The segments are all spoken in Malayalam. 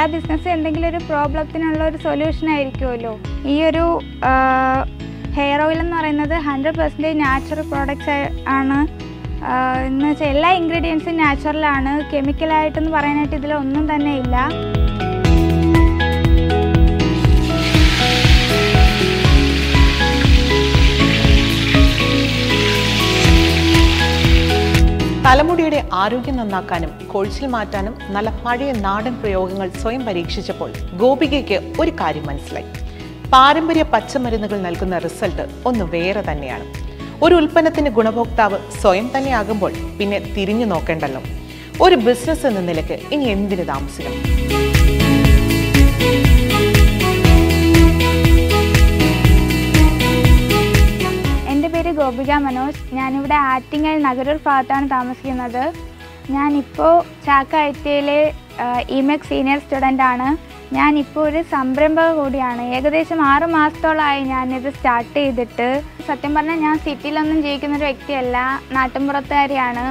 എല്ലാ ബിസിനസ്സും എന്തെങ്കിലും ഒരു പ്രോബ്ലത്തിനുള്ള ഒരു സൊല്യൂഷൻ ആയിരിക്കുമല്ലോ. ഈ ഒരു ഹെയർ ഓയിൽ എന്ന് പറയുന്നത് ഹൺഡ്രഡ് പെർസെന്റേജ് നാച്ചുറൽ പ്രോഡക്റ്റ്സ് ആണ്. എന്ന് വെച്ചാൽ എല്ലാ ഇൻഗ്രീഡിയൻസും നാച്ചുറലാണ് കെമിക്കലായിട്ടെന്ന് പറയാനായിട്ട് ഇതിലൊന്നും തന്നെ ഇല്ല. തലമുടിയുടെ ആരോഗ്യം നന്നാക്കാനും കൊഴിച്ചിൽ മാറ്റാനും നല്ല പഴയ നാടൻ പ്രയോഗങ്ങൾ സ്വയം പരീക്ഷിച്ചപ്പോൾ ഗോപികയ്ക്ക് ഒരു കാര്യം മനസ്സിലായി. പാരമ്പര്യ പച്ചമരുന്നുകൾ നൽകുന്ന റിസൾട്ട് ഒന്ന് വേറെ തന്നെയാണ്. ഒരു ഉൽപ്പന്നത്തിന്റെ ഗുണഭോക്താവ് സ്വയം തന്നെ ആകുമ്പോൾ പിന്നെ തിരിഞ്ഞു നോക്കേണ്ടല്ലോ. ഒരു ബിസിനസ് എന്ന നിലയ്ക്ക് ഇനി എന്തിനു താമസിക്കണം? ഗോപിക മനോജ്. ഞാനിവിടെ ആറ്റിങ്ങൽ നഗരൂർ ഭാഗത്താണ് താമസിക്കുന്നത്. ഞാനിപ്പോൾ ചാക്ക ഐ ടി ഐയിലെ ഇമെക് സീനിയർ സ്റ്റുഡന്റ് ആണ് ഞാനിപ്പോൾ ഒരു സംരംഭക കൂടിയാണ്. ഏകദേശം ആറ് മാസത്തോളമായി ഞാനിത് സ്റ്റാർട്ട് ചെയ്തിട്ട്. സത്യം പറഞ്ഞാൽ ഞാൻ സിറ്റിയിലൊന്നും ജീവിക്കുന്ന ഒരു വ്യക്തിയല്ല. നാട്ടിൻപുറത്തുകാരിയാണ്.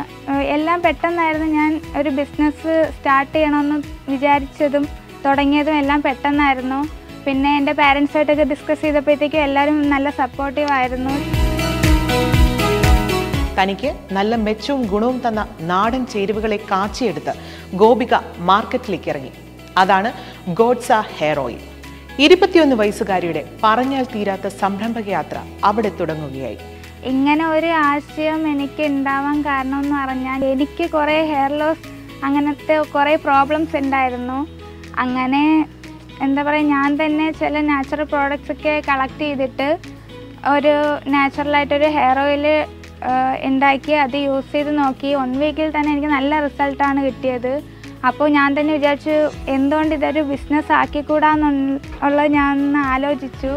എല്ലാം പെട്ടെന്നായിരുന്നു ഞാൻ ഒരു ബിസിനസ് സ്റ്റാർട്ട് ചെയ്യണമെന്ന് വിചാരിച്ചതും തുടങ്ങിയതും എല്ലാം പെട്ടെന്നായിരുന്നു. പിന്നെ എന്റെ പാരൻസായിട്ടൊക്കെ ഡിസ്കസ് ചെയ്തപ്പോഴത്തേക്കും എല്ലാവരും നല്ല സപ്പോർട്ടീവ് ആയിരുന്നു തനിക്ക് നല്ല മെച്ചവും ഗുണവും തന്ന നാടൻ ചേരുവകളെ കാച്ചിയെടുത്ത് ഗോപിക മാർക്കറ്റിലേക്ക് ഇറങ്ങി. അതാണ് ഗോഡ്സ ഹെയർ ഓയിൽ. ഇരുപത്തിയൊന്ന് വയസ്സുകാരിയുടെ പറഞ്ഞാൽ തീരാത്ത സംരംഭകയാത്ര അവിടെ തുടങ്ങുകയായി. ഇങ്ങനെ ഒരു ആശയം എനിക്ക് ഉണ്ടാവാൻ കാരണം എന്ന് പറഞ്ഞാൽ എനിക്ക് കുറേ ഹെയർ ലോസ് അങ്ങനത്തെ കുറേ പ്രോബ്ലംസ് ഉണ്ടായിരുന്നു. അങ്ങനെ എന്താ പറയുക ഞാൻ തന്നെ ചില നാച്ചുറൽ പ്രോഡക്റ്റ്സ് ഒക്കെ കളക്ട് ചെയ്തിട്ട് ഒരു നാച്ചുറലായിട്ടൊരു ഹെയർ ഓയിൽ ഉണ്ടാക്കി അത് യൂസ് ചെയ്ത് നോക്കി. വൺ വീക്കിൽ തന്നെ എനിക്ക് നല്ല റിസൾട്ടാണ് കിട്ടിയത്. അപ്പോൾ ഞാൻ തന്നെ വിചാരിച്ചു എന്തുകൊണ്ട് ഇതൊരു ബിസിനസ് ആക്കിക്കൂടാന്നുള്ള ഞാൻ ആലോചിച്ചു.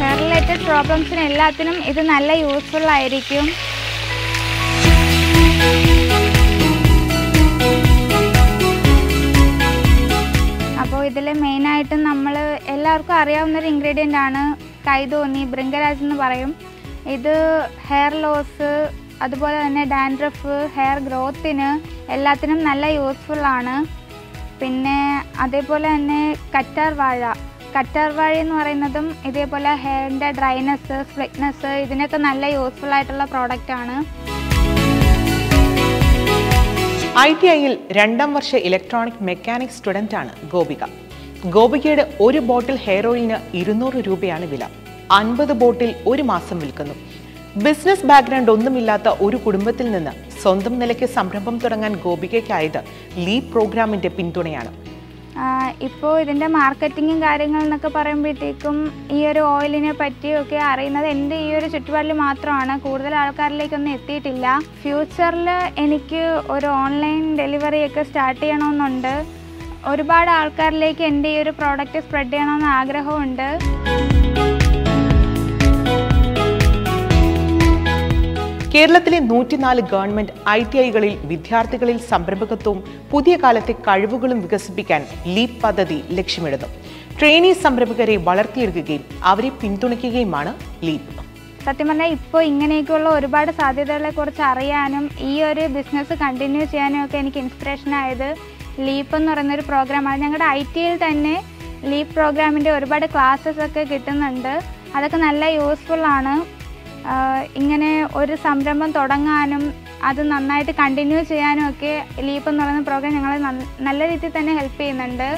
ഹെയർ റിലേറ്റഡ് പ്രോബ്ലംസിന് എല്ലാത്തിനും ഇത് നല്ല യൂസ്ഫുൾ ആയിരിക്കും. ഇതിൽ മെയിനായിട്ടും നമ്മൾ എല്ലാവർക്കും അറിയാവുന്ന ഒരു ഇൻഗ്രീഡിയന്റ് ആണ് കൈതോന്നി ബൃങ്കരാജ് എന്ന് പറയും. ഇത് ഹെയർ ലോസ് അതുപോലെ തന്നെ ഡാൻഡ്രഫ് ഹെയർ ഗ്രോത്തിന് എല്ലാത്തിനും നല്ല യൂസ്ഫുൾ ആണ്. പിന്നെ അതേപോലെ തന്നെ കറ്റാർ വാഴ. കറ്റാർ വാഴ എന്ന് പറയുന്നതും ഇതേപോലെ ഹെയറിന്റെ ഡ്രൈനെസ് സ്പ്ലിറ്റ്നെസ് ഇതിനൊക്കെ നല്ല യൂസ്ഫുൾ ആയിട്ടുള്ള പ്രോഡക്റ്റ് ആണ്. ഐ ടി ഐയിൽ രണ്ടാം വർഷ ഇലക്ട്രോണിക് മെക്കാനിക് സ്റ്റുഡന്റ് ആണ് ഗോപിക. ഗോപികയുടെ ഒരു ബോട്ടിൽ ഹെയർ ഓയിലിന് ഇരുന്നൂറ് രൂപയാണ് വില. അൻപത് ബോട്ടിൽ ഒരു മാസം വിൽക്കുന്നു. ബിസിനസ് ബാക്ക്ഗ്രൗണ്ട് ഒന്നുമില്ലാത്ത ഒരു കുടുംബത്തിൽ നിന്ന് സ്വന്തം നിലയ്ക്ക് സംരംഭം തുടങ്ങാൻ ഗോപികയ്ക്കായത് ലീപ് പ്രോഗ്രാമിന്റെ പിന്തുണയാണ്. ഇപ്പോൾ ഇതിന്റെ മാർക്കറ്റിങ്ങും കാര്യങ്ങൾ എന്നൊക്കെ പറയുമ്പോഴത്തേക്കും ഈ ഒരു ഓയിലിനെ പറ്റിയൊക്കെ അറിയുന്നത് എന്റെ ഈ ഒരു ചുറ്റുപാടിൽ മാത്രമാണ്. കൂടുതൽ ആൾക്കാരിലേക്കൊന്നും എത്തിയിട്ടില്ല. ഫ്യൂച്ചറിൽ എനിക്ക് ഒരു ഓൺലൈൻ ഡെലിവറിയൊക്കെ സ്റ്റാർട്ട് ചെയ്യണമെന്നുണ്ട്. ഒരുപാട് ആൾക്കാരിലേക്ക് എന്റെ ഈ ഒരു പ്രോഡക്റ്റ് സ്പ്രെഡ് ചെയ്യണമെന്ന് ആഗ്രഹമുണ്ട്. കേരളത്തിലെ നൂറ്റിനാല് ഗവൺമെന്റ് ഐ ടി ഐകളിൽ വിദ്യാർത്ഥികളിൽ സംരംഭകത്വവും പുതിയ കാലത്തെ കഴിവുകളും വികസിപ്പിക്കാൻ ലീപ് പദ്ധതി ലക്ഷ്യമിടുന്നു. ട്രെയിനി സംരംഭകരെ വളർത്തിയെടുക്കുകയും അവരെ പിന്തുണയ്ക്കുകയുമാണ് ലീപ്. സത്യം പറഞ്ഞാൽ ഇപ്പോൾ ഇങ്ങനെയൊക്കെയുള്ള ഒരുപാട് സാധ്യതകളെ കുറിച്ച് അറിയാനും ഈ ഒരു ബിസിനസ് കണ്ടിന്യൂ ചെയ്യാനും ഒക്കെ എനിക്ക് ഇൻസ്പിറേഷൻ ആയത് ലീപ്പ് എന്ന് പറയുന്ന ഒരു പ്രോഗ്രാമാണ് ഞങ്ങളുടെ ഐ ടിയിൽ തന്നെ ലീപ് പ്രോഗ്രാമിന്റെ ഒരുപാട് ക്ലാസ്സസ് ഒക്കെ കിട്ടുന്നുണ്ട്. അതൊക്കെ നല്ല യൂസ്ഫുൾ ആണ്. ഇങ്ങനെ ഒരു സംരംഭം തുടങ്ങാനും അത് നന്നായിട്ട് കണ്ടിന്യൂ ചെയ്യാനും ഒക്കെ ലീപ്പ് എന്ന് പറയുന്ന പ്രോഗ്രാം ഞങ്ങളെ നല്ല രീതിയിൽ തന്നെ ഹെൽപ്പ് ചെയ്യുന്നുണ്ട്.